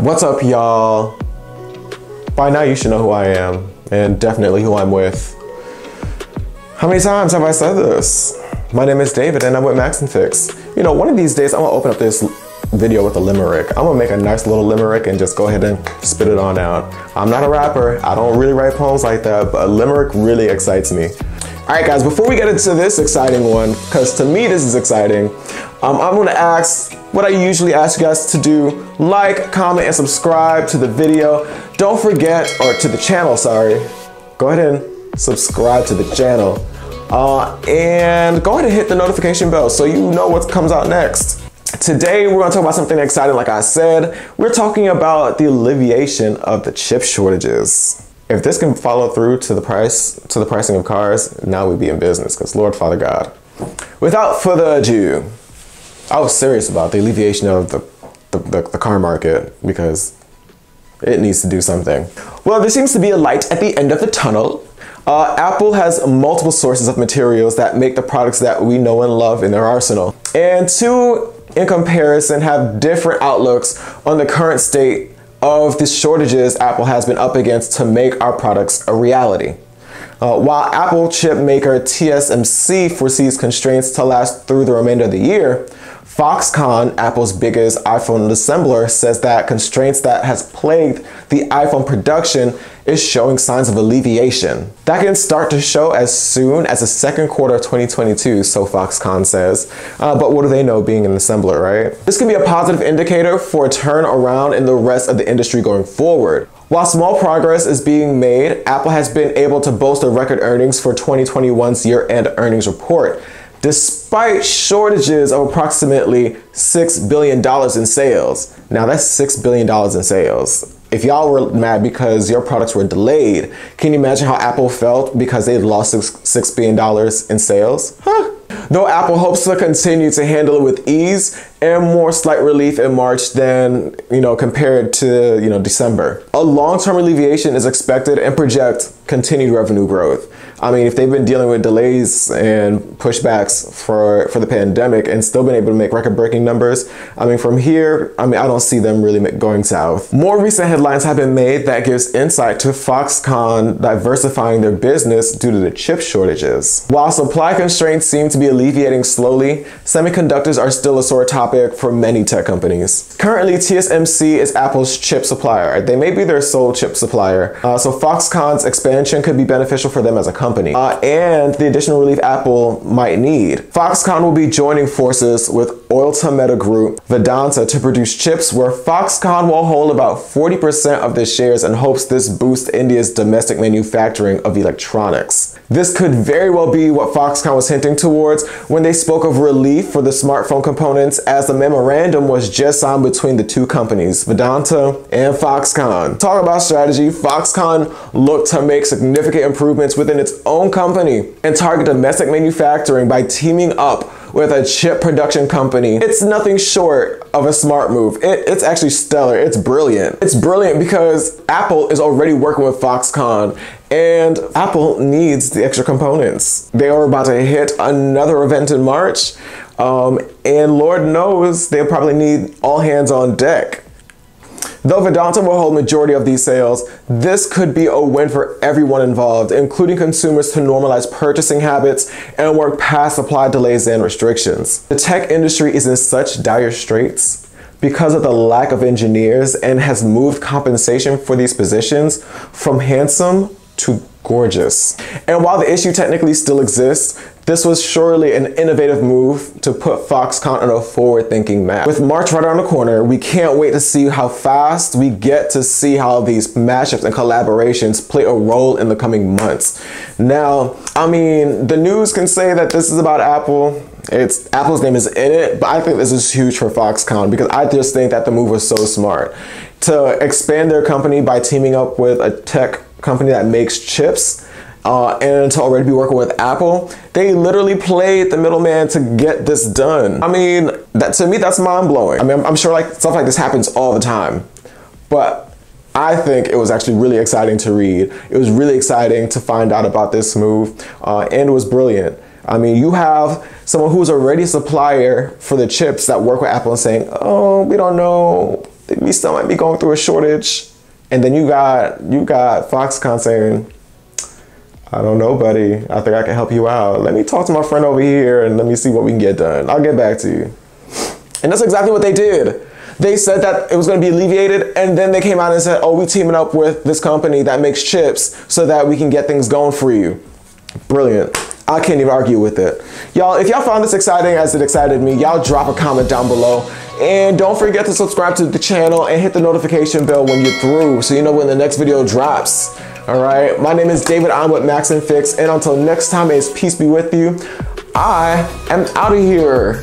What's up, y'all? By now, you should know who I am, and definitely who I'm with. How many times have I said this? My name is David, and I'm with Max and Fix. You know, one of these days, I'm gonna open up this video with a limerick. I'm gonna make a nice little limerick and just go ahead and spit it on out. I'm not a rapper, I don't really write poems like that, but a limerick really excites me. All right, guys, before we get into this exciting one, because to me this is exciting, um, I'm gonna ask what I usually ask you guys to do. Like, comment, and subscribe to the video. Don't forget, or to the channel, sorry. Go ahead and subscribe to the channel. Uh, and go ahead and hit the notification bell so you know what comes out next. Today, we're gonna talk about something exciting, like I said. We're talking about the alleviation of the chip shortages if this can follow through to the price to the pricing of cars, now we'd be in business because Lord Father God. Without further ado, I was serious about the alleviation of the, the, the, the car market because it needs to do something. Well, there seems to be a light at the end of the tunnel. Uh, Apple has multiple sources of materials that make the products that we know and love in their arsenal. And two, in comparison, have different outlooks on the current state of the shortages Apple has been up against to make our products a reality. Uh, while Apple chip maker TSMC foresees constraints to last through the remainder of the year, Foxconn, Apple's biggest iPhone assembler, says that constraints that has plagued the iPhone production is showing signs of alleviation. That can start to show as soon as the second quarter of 2022, so Foxconn says. Uh, but what do they know being an assembler, right? This can be a positive indicator for a turnaround in the rest of the industry going forward. While small progress is being made, Apple has been able to boast a record earnings for 2021's year-end earnings report despite shortages of approximately $6 billion in sales. Now that's $6 billion in sales. If y'all were mad because your products were delayed, can you imagine how Apple felt because they lost $6 billion in sales? Huh? Though Apple hopes to continue to handle it with ease and more slight relief in March than, you know, compared to, you know, December. A long-term alleviation is expected and project continued revenue growth. I mean, if they've been dealing with delays and pushbacks for, for the pandemic and still been able to make record-breaking numbers, I mean, from here, I mean, I don't see them really going south. More recent headlines have been made that gives insight to Foxconn diversifying their business due to the chip shortages. While supply constraints seem to be alleviating slowly, semiconductors are still a sore topic for many tech companies. Currently, TSMC is Apple's chip supplier. They may be their sole chip supplier, uh, so Foxconn's expansion could be beneficial for them as a company uh, and the additional relief Apple might need. Foxconn will be joining forces with Oyster Metals Group, Vedanta to produce chips where Foxconn will hold about 40% of the shares and hopes this boosts India's domestic manufacturing of electronics. This could very well be what Foxconn was hinting towards when they spoke of relief for the smartphone components as the memorandum was just signed between the two companies, Vedanta and Foxconn. Talk about strategy, Foxconn looked to make significant improvements within its own company and target domestic manufacturing by teaming up with a chip production company. It's nothing short of a smart move. It, it's actually stellar. It's brilliant. It's brilliant because Apple is already working with Foxconn and Apple needs the extra components. They are about to hit another event in March um, and Lord knows they'll probably need all hands on deck. Though Vedanta will hold majority of these sales, this could be a win for everyone involved, including consumers to normalize purchasing habits and work past supply delays and restrictions. The tech industry is in such dire straits because of the lack of engineers and has moved compensation for these positions from handsome to gorgeous. And while the issue technically still exists, this was surely an innovative move to put Foxconn on a forward-thinking map. With March right around the corner, we can't wait to see how fast we get to see how these mashups and collaborations play a role in the coming months. Now, I mean, the news can say that this is about Apple. It's Apple's name is in it, but I think this is huge for Foxconn because I just think that the move was so smart to expand their company by teaming up with a tech company that makes chips uh, and to already be working with Apple, they literally played the middleman to get this done. I mean, that to me, that's mind blowing. I mean, I'm, I'm sure like stuff like this happens all the time, but I think it was actually really exciting to read. It was really exciting to find out about this move, uh, and it was brilliant. I mean, you have someone who's already a supplier for the chips that work with Apple and saying, oh, we don't know we still might be going through a shortage. And then you got you got Foxconn saying, I don't know, buddy. I think I can help you out. Let me talk to my friend over here and let me see what we can get done. I'll get back to you. And that's exactly what they did. They said that it was going to be alleviated, and then they came out and said, "Oh, we're teaming up with this company that makes chips so that we can get things going for you." Brilliant. I can't even argue with it. Y'all, if y'all found this exciting as it excited me, y'all drop a comment down below. And don't forget to subscribe to the channel and hit the notification bell when you're through so you know when the next video drops. All right, my name is David. I'm with Max and Fix. And until next time, it's peace be with you. I am out of here.